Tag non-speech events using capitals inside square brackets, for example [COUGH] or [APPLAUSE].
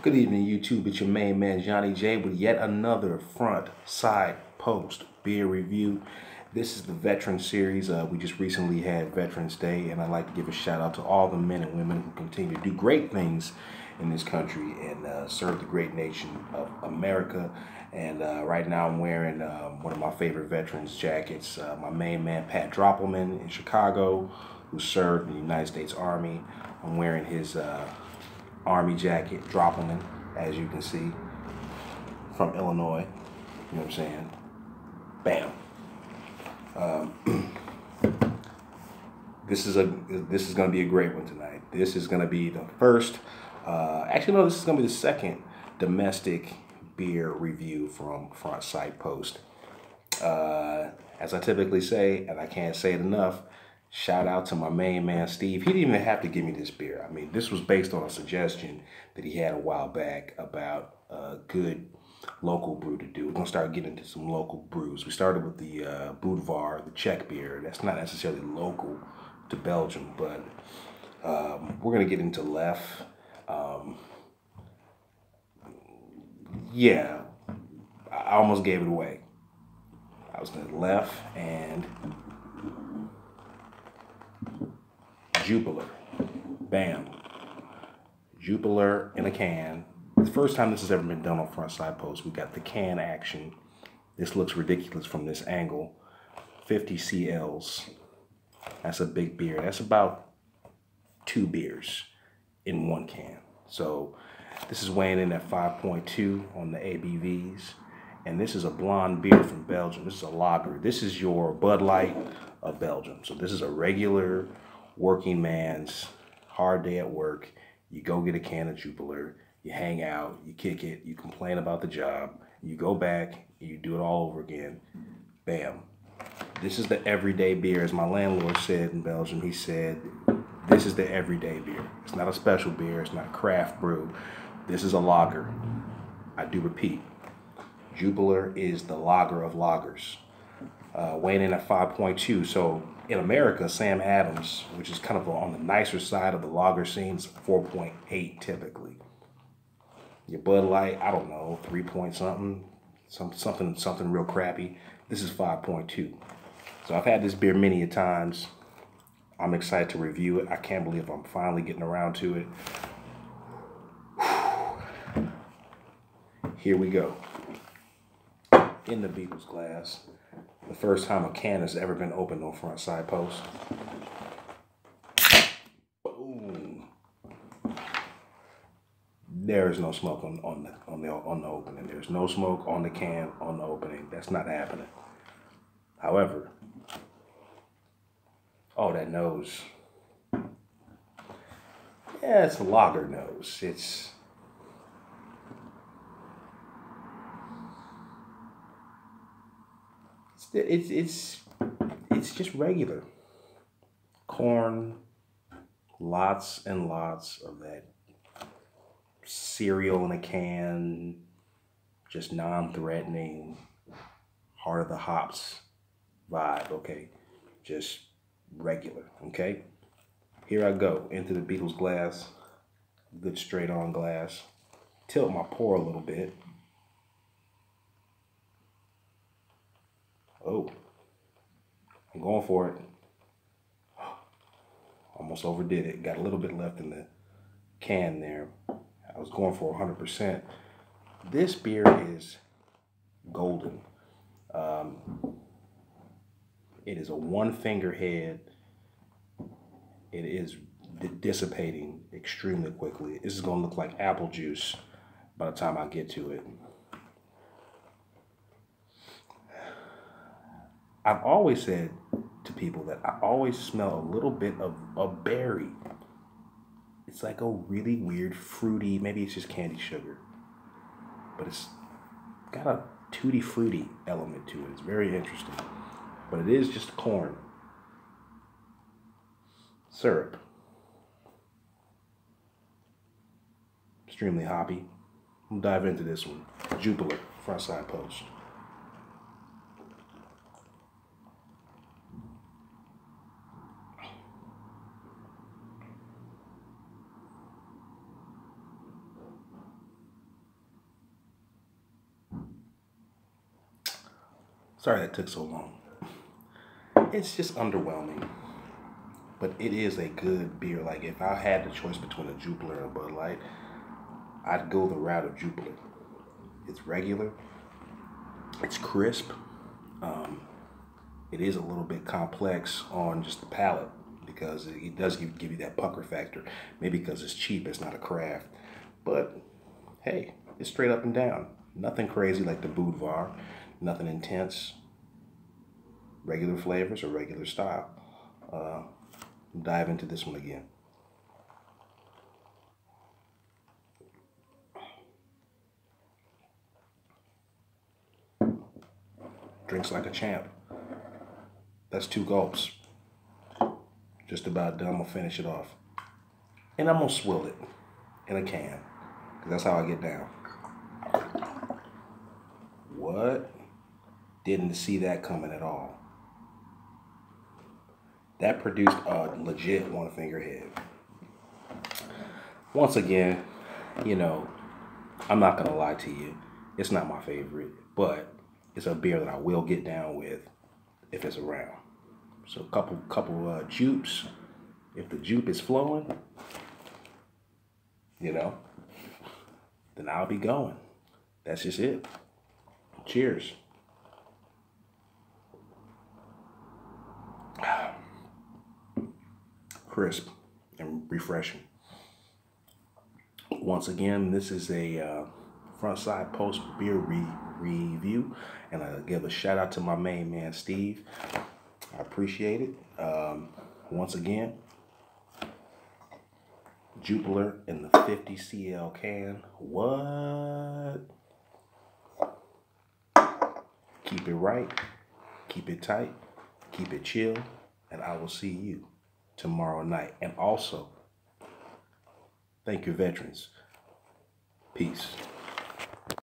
Good evening, YouTube. It's your main man, Johnny J, with yet another front sight post beer review. This is the Veteran Series. Uh, we just recently had Veterans Day, and I'd like to give a shout out to all the men and women who continue to do great things in this country and uh, serve the great nation of America. And uh, right now, I'm wearing um, one of my favorite veterans jackets. Uh, my main man, Pat Droppelman in Chicago, who served in the United States Army. I'm wearing his uh, Army jacket, Droppelman, as you can see, from Illinois. You know what I'm saying? Bam. Um, [CLEARS THROAT] this is a this is going to be a great one tonight. This is going to be the first. Uh, actually, no, this is going to be the second domestic beer review from Front Sight Post. Uh, as I typically say, and I can't say it enough, Shout out to my main man, Steve. He didn't even have to give me this beer. I mean, this was based on a suggestion that he had a while back about a good local brew to do. We're going to start getting into some local brews. We started with the uh, Budvar, the Czech beer. That's not necessarily local to Belgium, but um, we're going to get into Leffe. Um, yeah, I almost gave it away. I was going to Leffe and Jupiler. Bam. Jupiler in a can. The first time this has ever been done on front sight post, we got the can action. This looks ridiculous from this angle. 50 CLs. That's a big beer. That's about two beers in one can. So this is weighing in at 5.2 on the ABVs. And this is a blonde beer from Belgium. This is a lager. This is your Bud Light of Belgium. So this is a regular working man's hard day at work. You go get a can of Jupiler, you hang out, you kick it, you complain about the job, you go back, you do it all over again. Bam. This is the everyday beer. As my landlord said in Belgium, he said, this is the everyday beer. It's not a special beer, it's not a craft brew. This is a lager. I do repeat, Jupiler is the lager of lagers. Uh, weighing in at 5.2, so in America, Sam Adams, which is kind of on the nicer side of the lager scenes, 4.8 typically. Your Bud Light, I don't know, three point something, some, something, something real crappy. This is 5.2. So I've had this beer many a times. I'm excited to review it. I can't believe I'm finally getting around to it. Here we go. In the Beatles glass the first time a can has ever been opened on front sight post. Boom. There is no smoke on, on the on the on the opening. There's no smoke on the can on the opening. That's not happening. However, oh that nose. Yeah, it's a lager nose. It's it's it's it's just regular corn, lots and lots of that cereal in a can, just non-threatening, heart of the hops vibe. Okay, just regular. Okay, here I go into the Beatles glass, good straight on glass. Tilt my pour a little bit. Oh, I'm going for it. [GASPS] Almost overdid it. Got a little bit left in the can there. I was going for 100%. This beer is golden. Um, it is a one finger head. It is dissipating extremely quickly. This is going to look like apple juice by the time I get to it. I've always said to people that I always smell a little bit of a berry. It's like a really weird fruity, maybe it's just candy sugar, but it's got a tutti fruity element to it. It's very interesting, but it is just corn syrup. Extremely hoppy. We'll dive into this one. Jupiler, front sight post. Sorry that took so long. It's just underwhelming. But it is a good beer. Like if I had the choice between a Jupiler and a Bud Light, I'd go the route of Jupiler. It's regular. It's crisp. Um, it is a little bit complex on just the palate because it, does give, give you that pucker factor. Maybe because it's cheap, it's not a craft. But hey, it's straight up and down. Nothing crazy like the Budvar, nothing intense. Regular flavors or regular style. Uh, dive into this one again. Drinks like a champ. That's two gulps. Just about done. I'm gonna finish it off. And I'm gonna swill it in a can. Cause that's how I get down. What? Didn't see that coming at all. That produced a legit one finger head. Once again, you know, I'm not gonna lie to you. It's not my favorite, but it's a beer that I will get down with if it's around. So a couple couple uh, jupes. If the jupe is flowing, you know, then I'll be going. That's just it. Cheers. Crisp and refreshing. Once again, this is a uh, front sight post beer re review, and I give a shout out to my main man Steve. I appreciate it. Um, once again, Jupiler in the 50 CL can. What? Keep it right, keep it tight, keep it chill, and I will see you tomorrow night. And also, thank you, veterans. Peace.